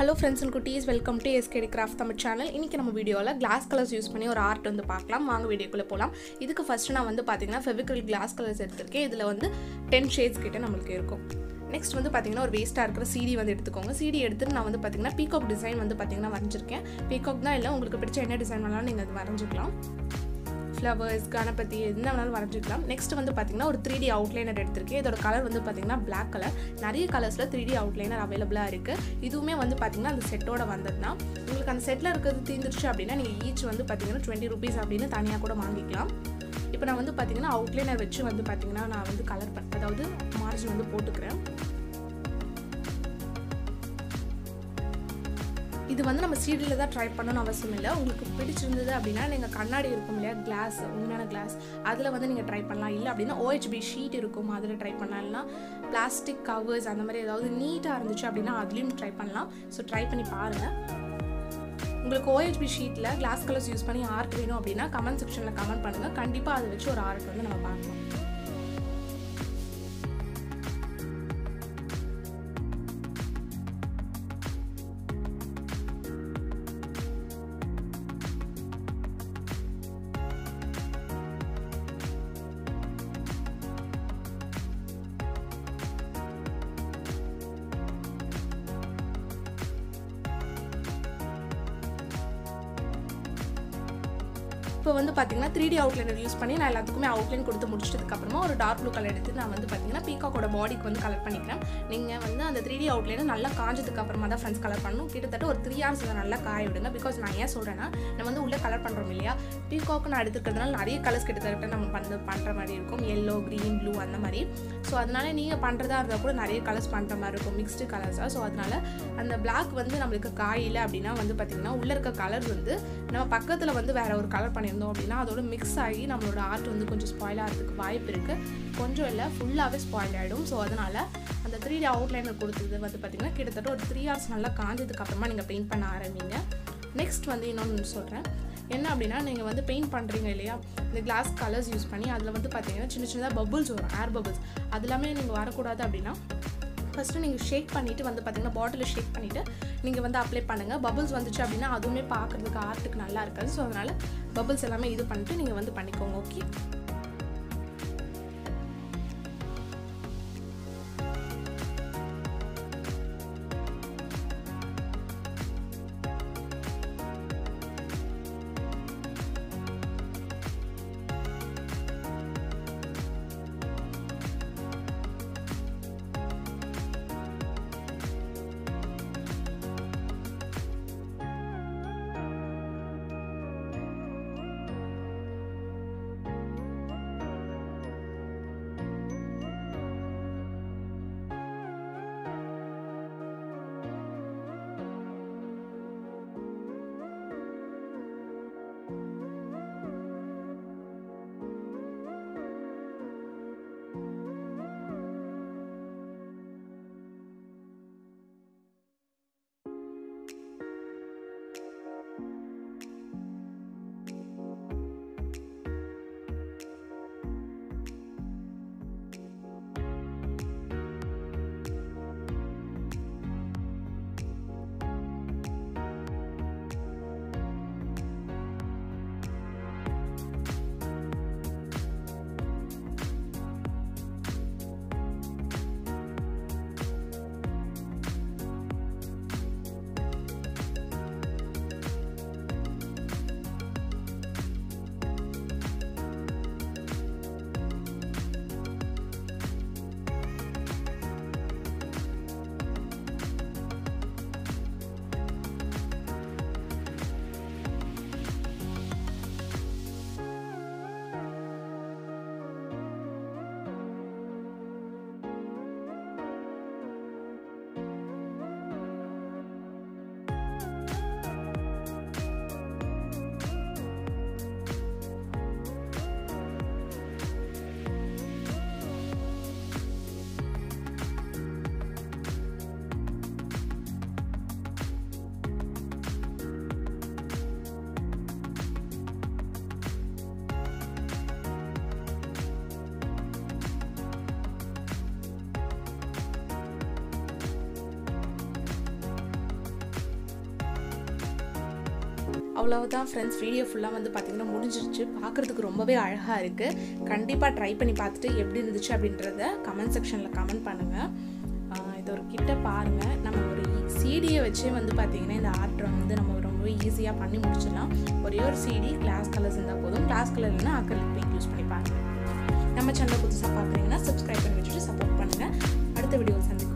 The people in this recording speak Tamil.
ஹலோ ஃப்ரெண்ட்ஸ் அண்ட் குட்டீஸ் welcome to SKD craft Tamil channel இன்றைக்கி நம்ம வீடியோவில் கிளாஸ் கலர்ஸ் யூஸ் பண்ணி ஒரு ஆர்ட் வந்து பார்க்கலாம். வாங்க வீடியோக்குள்ளே போகலாம் இதுக்கு ஃபஸ்ட்டு நான் வந்து பார்த்தீங்கன்னா ஃபெவிக்கல் கிளாஸ் கலர்ஸ் எடுத்திருக்கேன். இதில் வந்து டென் ஷேட்ஸ் கிட்டே நம்மளுக்கு இருக்கும். நெக்ஸ்ட் வந்து பார்த்தீங்கன்னா ஒரு வேஸ்ட்டாக இருக்கிற சிடி வந்து எடுத்துக்கோங்க. சிடி எடுத்துட்டு நான் வந்து பார்த்தீங்கன்னா பீகாக் டிசைன் வந்து பார்த்தீங்கன்னா வரைஞ்சிருக்கேன். பீகாக் தான் இல்லை உங்களுக்கு பிடிச்ச என்ன டிசைன் வேணாலும் நீங்கள் அது வரைஞ்சிக்கலாம். ஃப்ளவர்ஸ் கணபதி என்ன வேணாலும் வரைஞ்சிக்கலாம் நெக்ஸ்ட் வந்து பார்த்திங்கன்னா ஒரு த்ரீ டி அவுட்லைனர் எடுத்திருக்கேன். இதோட கலர் வந்து பார்த்தீங்கன்னா பிளாக் கலர் நிறைய கலர்ஸில் த்ரீ டி அவுட்லைனர் அவைலபிளாக இருக்குது இதுவுமே வந்து பார்த்திங்கன்னா அந்த செட்டோட வந்ததுன்னா உங்களுக்கு அந்த செட்டில் இருக்கிறது தீர்ந்துருச்சு அப்படின்னா நீங்கள் ஈச் வந்து பார்த்தீங்கன்னா டுவெண்ட்டி ருபீஸ் அப்படின்னு தனியாக கூட வாங்கிக்கலாம். இப்போ நான் வந்து பார்த்திங்கன்னா அவுட்லைனர் வச்சு வந்து பார்த்திங்கன்னா நான் வந்து கலர் பண்ண அதாவது மார்ஜின் வந்து போட்டுக்கிறேன். இது வந்து நம்ம சீடியில் தான் ட்ரை பண்ணணும்னு அவசியம் இல்லை. உங்களுக்கு பிடிச்சிருந்தது அப்படின்னா நீங்கள் கண்ணாடி இருக்கும் இல்லையா? கிளாஸ் உண்மையான கிளாஸ் அதில் வந்து நீங்கள் ட்ரை பண்ணலாம். இல்லை அப்படின்னா ஓஹெச்பி ஷீட் இருக்கும். அதில் ட்ரை பண்ணலாம். இல்லைனா பிளாஸ்டிக் கவர்ஸ் அந்த மாதிரி ஏதாவது நீட்டாக இருந்துச்சு அப்படின்னா அதுலேயும் ட்ரை பண்ணலாம். ஸோ ட்ரை பண்ணி பாருங்கள் உங்களுக்கு ஓஹெச்பி ஷீட்டில் கிளாஸ் கலர்ஸ் யூஸ் பண்ணி ஆர்ட் வேணும் அப்படின்னா கமெண்ட் செக்ஷனில் கமெண்ட் பண்ணுங்கள் கண்டிப்பாக அதை வச்சு ஒரு ஆர்ட் வந்து நம்ம பார்க்கலாம். இப்போ வந்து பார்த்தீங்கன்னா த்ரீ டி அவுட்லைனர் யூஸ் பண்ணி நான் எல்லாத்துக்குமே அவுட்லைன் கொடுத்து முடிச்சதுக்கப்புறமா ஒரு டார்க் ப்ளூ கலர் எடுத்து நான் வந்து பார்த்தீங்கன்னா பீகாக்கோட பாடிக்கு வந்து கலர் பண்ணிக்கிறேன். நீங்கள் வந்து அந்த த்ரீ டி அவுட்லைனர் நல்லா காஞ்சதுக்கு அப்புறமா தான் ஃப்ரெண்ட்ஸ் கலர் பண்ணணும். கிட்டத்தட்ட ஒரு த்ரீ ஹவர்ஸில் நல்லா காய விடுங்க. பிகாஸ் நான் ஏன் சொல்கிறேன்னா நம்ம வந்து உள்ளே கலர் பண்ணுறோம் இல்லையா? பீகாக்கு நான் எடுத்துக்கிறதுனால நிறைய கலர்ஸ் கிட்டத்தட்ட நம்ம பண்ண பண்ணுற மாதிரி இருக்கும். எல்லோ க்ரீன் ப்ளூ அந்த மாதிரி. ஸோ அதனால நீங்கள் பண்ணுறதா இருந்தால் கூட நிறைய கலர்ஸ் பண்ணுற மாதிரி இருக்கும். மிக்ஸ்டு கலர்ஸாக ஸோ அதனால அந்த பிளாக் வந்து நம்மளுக்கு காயில் அப்படின்னா வந்து பார்த்திங்கன்னா உள்ளே இருக்க கலர் வந்து நம்ம பக்கத்தில் வந்து வேறு ஒரு கலர் பண்ணி பண்ணியிருந்தோம் அப்படின்னா அதோட மிக்ஸ் ஆகி நம்மளோட ஆர்ட் வந்து கொஞ்சம் ஸ்பாயில் ஆகிறதுக்கு வாய்ப்பு இருக்குது கொஞ்சம் இல்லை ஃபுல்லாகவே ஸ்பாயில் ஆகிடும் ஸோ அதனால் அந்த த்ரீ டி அவுட்லைனர் கொடுத்தது வந்து பார்த்திங்கன்னா கிட்டத்தட்ட ஒரு த்ரீ ஹவர்ஸ் நல்லா காஞ்சதுக்கு அப்புறமா நீங்கள் பெயிண்ட் பண்ண ஆரம்பிங்க. நெக்ஸ்ட் வந்து இன்னொன்று சொல்கிறேன் என்ன அப்படின்னா நீங்கள் வந்து பெயிண்ட் பண்ணுறீங்க இல்லையா? இந்த கிளாஸ் கலர்ஸ் யூஸ் பண்ணி அதில் வந்து பார்த்தீங்கன்னா சின்ன சின்னதாக பபுள்ஸ் வரும் ஏர் பபுள்ஸ் அது எல்லாமே நீங்கள் வரக்கூடாது அப்படின்னா ஃபஸ்ட்டு நீங்கள் ஷேக் பண்ணிவிட்டு வந்து பார்த்தீங்கன்னா பாட்டிலில் ஷேக் பண்ணிவிட்டு நீங்கள் வந்து அப்ளை பண்ணுங்கள் பபுள்ஸ் வந்துச்சு அப்படின்னா அதுவுமே பார்க்குறதுக்கு ஆர்ட்டுக்கு நல்லா இருக்காது. ஸோ அதனால் பபுள்ஸ் எல்லாமே இது பண்ணிட்டு நீங்கள் வந்து பண்ணிக்கோங்க ஓகே அவ்வளவுதான் ஃப்ரெண்ட்ஸ் வீடியோ ஃபுல்லாக வந்து பார்த்தீங்கன்னா முடிஞ்சிருச்சு. பார்க்குறதுக்கு ரொம்பவே அழகாக இருக்குது கண்டிப்பாக ட்ரை பண்ணி பார்த்துட்டு எப்படி இருந்துச்சு அப்படின்றத கமெண்ட் செக்ஷனில் கமெண்ட் பண்ணுங்கள் இது ஒரு கிட்ட பாருங்கள் நம்ம ஒரு சிடியை வச்சே வந்து பார்த்திங்கன்னா இந்த ஆர்ட்ரை வந்து நம்ம ரொம்பவே ஈஸியாக பண்ணி முடிச்சிடலாம். ஒரே ஒரு சிடி கிளாஸ் கலர்ஸ் இருந்தால் போதும். கிளாஸ் கலர் இல்லைன்னா பெயிண்ட் யூஸ் பண்ணி பாருங்கள் நம்ம சேனலை புதுசாக பார்க்குறீங்கன்னா சப்ஸ்கிரைப் பண்ணி வச்சுட்டு சப்போர்ட் பண்ணுங்கள் அடுத்த வீடியோ சந்திக்கலாம்.